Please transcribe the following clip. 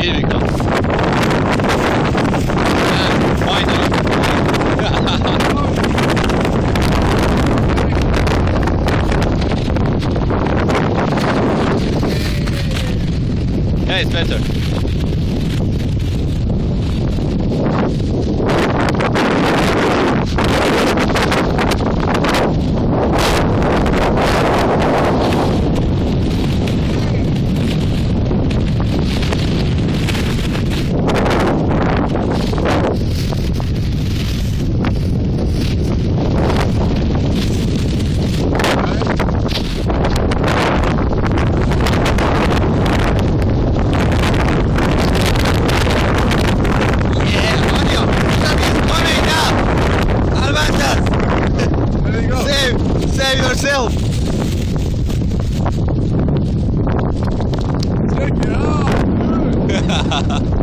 Here we go. It's better. Yourself. Take it out.